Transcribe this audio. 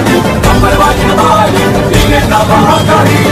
वाली मंगलवाली वाली तीन नवा करी